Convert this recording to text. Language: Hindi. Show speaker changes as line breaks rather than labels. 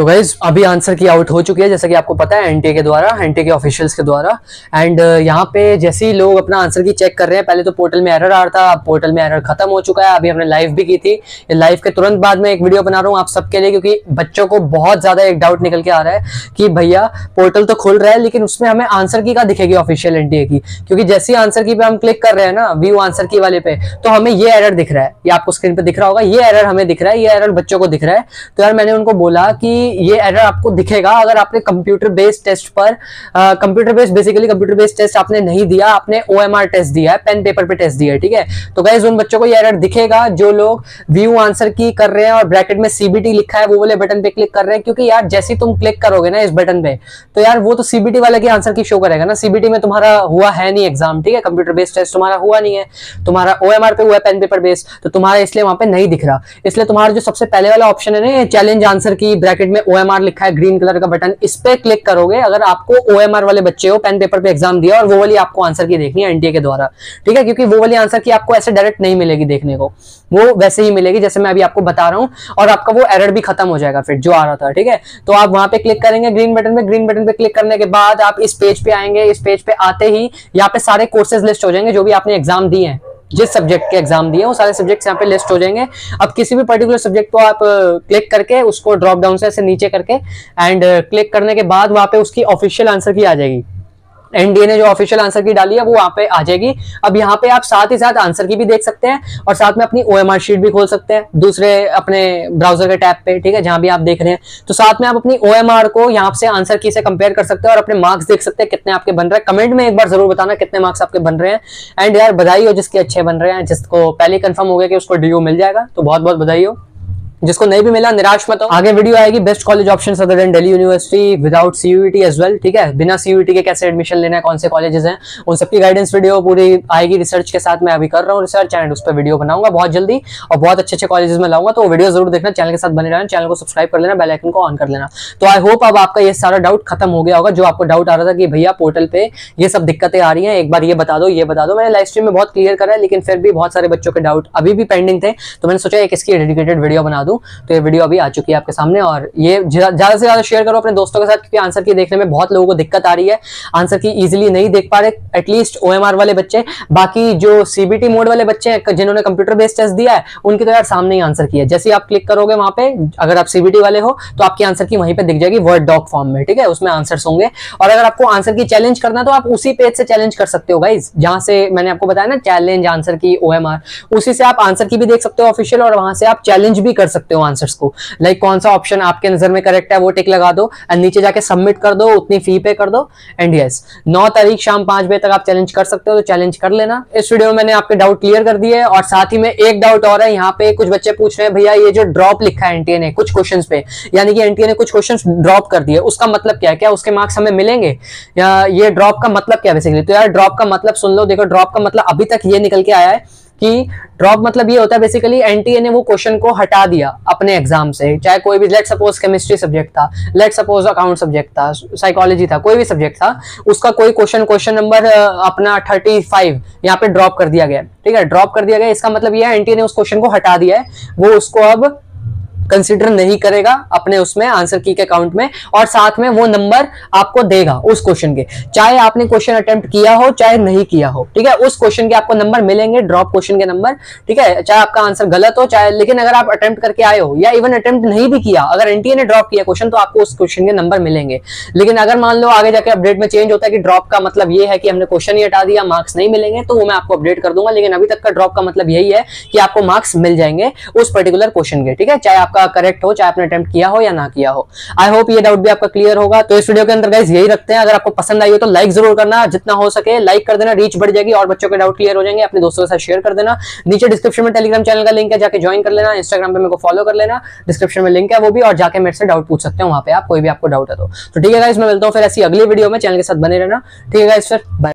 तो गाइज़ अभी आंसर की आउट हो चुकी है जैसा कि आपको पता है एनटीए के द्वारा एनटीए के ऑफिशियल्स के द्वारा। एंड uh, यहाँ पे जैसे ही लोग अपना आंसर की चेक कर रहे हैं पहले तो पोर्टल में एरर आ रहा था अब पोर्टल में एरर खत्म हो चुका है अभी हमने लाइव भी की थी। लाइव के तुरंत बाद में एक वीडियो बना रहा हूँ आप सबके लिए क्योंकि बच्चों को बहुत ज़्यादा एक डाउट निकल के आ रहा है कि भैया पोर्टल तो खुल रहा है लेकिन उसमें हमें आंसर की का दिखेगी ऑफिशियल एनटीए की? क्योंकि जैसे ही आंसर की पे हम क्लिक कर रहे हैं ना व्यू आंसर की वाले पे तो हमें ये एरर दिख रहा है। ये आपको स्क्रीन पे दिख रहा होगा ये एरर हमें दिख रहा है ये एरर बच्चों को दिख रहा है। तो यार मैंने उनको बोला कि ये एरर आपको दिखेगा। अगर आपने कंप्यूटर बेस्ड टेस्ट पर computer based basically computer based test आपने नहीं दिया, आपने ओएमआर टेस्ट दिया है पेन पेपर पे टेस्ट दिया है, ठीक है? तो गाइज़ उन बच्चों को ये एरर दिखेगा जो लोग व्यू आंसर की कर रहे हैं और ब्रैकेट में सीबीटी लिखा है, वो वाले बटन पे क्लिक कर रहे हैं, क्योंकि यार जैसे तुम क्लिक करोगे ना इस बटन पे तो यार वो तो सीबीटी वाले की आंसर की शो करेगा ना। सीबीटी में तुम्हारा हुआ है नहीं एग्ज़ाम ठीक है? कंप्यूटर बेस्ड टेस्ट तुम्हारा हुआ नहीं है। तुम्हारा ओ पे हुआ है पेन पेपर बेस्ड तो तुम्हारा इसलिए वहाँ पे नहीं दिख रहा। इसलिए तुम्हारा जो सबसे पहले वाला ऑप्शन है ना चैलेंज आंसर की ब्रैकेट में ओएमआर लिखा है ग्रीन कलर का बटन इस पे क्लिक करोगे, अगर आपको ओएमआर वाले बच्चे हो पेन पेपर पे एग्ज़ाम दिया, और वो वाली आपको आंसर की देखनी है एनटीए के द्वारा, ठीक है? क्योंकि वो वाली आंसर की आपको ऐसे डायरेक्ट नहीं मिलेगी देखने को, वो वैसे ही मिलेगी, जैसे मैं अभी आपको बता रहा हूँ, और आपका वो एरर भी खत्म हो जाएगा फिर, जो आ रहा था, ठीक है? तो आप वहाँ पे क्लिक करेंगे ग्रीन बटन पे ग्रीन बटन पे क्लिक करने के बाद आप इस पेज पे आएँगे, इस पेज पे आते ही यहाँ पे सारे कोर्सेज लिस्ट हो जाएँगे, जो भी आपने एग्ज़ाम दिए हैं जिस सब्जेक्ट के एग्ज़ाम दिए वो सारे सब्जेक्ट्स यहाँ पे लिस्ट हो जाएँगे। अब किसी भी पर्टिकुलर सब्जेक्ट को आप क्लिक करके उसको ड्रॉप डाउन से ऐसे नीचे करके एंड क्लिक करने के बाद वहाँ पे उसकी ऑफिशियल आंसर की आ जाएगी। एनडीए ने जो ऑफिशियल आंसर की डाली है, वो वहाँ पे आ जाएगी। अब यहाँ पे आप साथ ही साथ आंसर की भी देख सकते हैं और साथ में अपनी ओएमआर शीट भी खोल सकते हैं, दूसरे अपने ब्राउज़र के टैब पे, ठीक है, जहाँ भी आप देख रहे हैं। तो साथ में आप अपनी ओएमआर को यहाँ से आंसर की से कंपेयर कर सकते हैं और अपने मार्क्स देख सकते हैं कितने आपके बन रहे हैं। कमेंट में एक बार ज़रूर बताना कितने मार्क्स आपके बन रहे हैं। एंड यार, बधाई हो जिसके अच्छे बन रहे हैं, जिसको पहले कंफर्म हो गया कि उसको डी मिल जाएगा। तो बहुत बहुत बधाई हो। जिसको नहीं भी मिला, निराश मत हो। आगे वीडियो आएगी best college option other than Delhi University without CUET as well ठीक है? बिना सीयूटी के कैसे एडमिशन लेना है, कौन से कॉलेजेस हैं, उन सबकी गाइडेंस वीडियो पूरी आएगी रिसर्च के साथ। मैं अभी कर रहा हूँ रिसर्च एंड उस पर वीडियो बनाऊँगा बहुत जल्दी और बहुत अच्छे अच्छे कॉलेजेस में लाऊँगा तो वीडियो ज़रूर देखना चैनल के साथ बने रहना चैनल को सब्सक्राइब कर लेना बेलाइकन को ऑन कर लेना। तो आई होप अब आपका ये सारा डाउट खत्म हो गया होगा, जो आपको डाउट आ रहा था कि भैया पोर्टल पे ये सब दिक्कतें आ रही है, एक बार ये बता दो, ये बता दो। मैंने लाइव स्ट्रीम में बहुत क्लियर करा है, लेकिन फिर भी बहुत सारे बच्चों के डाउट अभी भी पेंडिंग थे तो मैंने सोचा एक इसकी डेडिकेटेड वीडियो बना दूँ। तो ये वीडियो अभी आ चुकी है आपके सामने और ये ज़्यादा से ज़्यादा शेयर करो अपने दोस्तों के साथ क्योंकि आंसर की देखने में बहुत लोगों को दिक्कत आ रही है। आंसर की इजिली नहीं देख पा रहे एटलीस्ट ओ वाले बच्चे। बाकी जो सीबीटी मोड वाले बच्चे हैं, जिन्होंने कंप्यूटर बेस्ड टेस्ट दिया है, उनकी तो यार सामने ही आंसर किया जैसे आप क्लिक करोगे वहाँ पे, अगर आप सीबीटी वाले हो तो आपकी आंसर की वहीं पे दिख जाएगी वर्ड डॉक फॉर्म में, ठीक है? उसमें आंसर होंगे। और अगर आपको आंसर की चैलेंज करना तो आप उसी पेज से चैलेंज कर सकते हो गाइज़ जहाँ से मैंने आपको बताया ना चैलेंज आंसर की ओ उसी से आप आंसर की भी देख सकते हो ऑफिशियल और वहाँ से आप चैलेंज भी कर सकते हो आंसर्स को। लाइक like, कौन सा ऑप्शन आपके नज़र में करेक्ट है वो टिक लगा दो एंड नीचे जाके सबमिट कर दो उतनी फ़ी पे कर दो एंड यस नौ तारीख शाम पाँच बजे तक आप चैलेंज कर सकते हो तो चैलेंज कर लेना। इस वीडियो में मैंने आपके डाउट क्लियर कर दिए और साथ ही में एक डाउट और है यहाँ पे कुछ बच्चे पूछ रहे हैं भैया ये जो ड्रॉप लिखा है एनटीए ने कुछ क्वेश्चन पे यानी कि एनटीए ने कुछ क्वेश्चन ड्रॉप कर दिए उसका मतलब क्या क्या उसके मार्क्स हमें मिलेंगे? या ये ड्रॉप का मतलब क्या बेसिकली तो यार ड्रॉप का मतलब सुन लो देखो ड्रॉप का मतलब अभी तक ये निकल के आया है कि ड्रॉप मतलब ये होता है बेसिकली एनटीए ने वो क्वेश्चन को हटा दिया अपने एग्ज़ाम से। चाहे कोई भी लेट सपोज़ केमिस्ट्री सब्जेक्ट था लेट सपोज़ अकाउंट सब्जेक्ट था साइकोलॉजी था, कोई भी सब्जेक्ट था, उसका कोई क्वेश्चन क्वेश्चन नंबर अपना थर्टी फाइव यहाँ पे ड्रॉप कर दिया गया। ठीक है ड्रॉप कर दिया गया। इसका मतलब यह है एनटीए ने उस क्वेश्चन को हटा दिया है। वो उसको अब कंसिडर नहीं करेगा अपने उसमें आंसर की के अकाउंट में, और साथ में वो नंबर आपको देगा उस क्वेश्चन के। चाहे आपने क्वेश्चन अटेम्प्ट किया हो, चाहे नहीं किया हो, ठीक है? उस क्वेश्चन के आपको नंबर मिलेंगे ड्रॉप क्वेश्चन के नंबर ठीक है? चाहे आपका आंसर गलत हो, चाहे, लेकिन अगर आप अटेम्प्ट करके आए हो, या इवन अटेम्प्ट नहीं भी किया, अगर एनटीए ने ड्रॉप किया क्वेश्चन तो आपको उस क्वेश्चन के नंबर मिलेंगे। लेकिन अगर मान लो आगे जाके अपडेट में चेंज होता है कि ड्रॉप का मतलब ये है कि हमने क्वेश्चन ही हटा दिया मार्क्स नहीं मिलेंगे तो वो मैं आपको अपडेट कर दूँगा, लेकिन अभी तक का ड्रॉप का मतलब यही है कि आपको मार्क्स मिल जाएँगे उस पर्टिकुलर क्वेश्चन के, ठीक है? चाहे आपका करेक्ट हो, चाहे आपने अटेम्प्ट किया हो या ना किया हो। आई होप ये डाउट भी आपका क्लियर होगा। तो इस वीडियो के अंदर गाइज़ यही रखते हैं। अगर आपको पसंद आई हो तो लाइक ज़रूर करना। जितना हो सके लाइक कर देना। रीच बढ़ जाएगी और बच्चों के डाउट क्लियर हो जाएँगे। अपने दोस्तों के साथ शेयर कर देना। नीचे डिस्क्रिप्शन में टेलीग्राम चैनल का लिंक है, जाके ज्वाइन कर लेना। इंस्टाग्राम पे मेरे को फॉलो कर लेना। डिस्क्रिप्शन में लिंक है वो भी और जाके मेरे से डाउट पूछ सकते हो वहाँ पे आप, कोई भी आपको डाउट है तो। ठीक है गाइज़ मैं मिलता हूँ फिर ऐसी अगली वीडियो में। चैनल के साथ बने रहना। ठीक है गाइज़ फिर बाय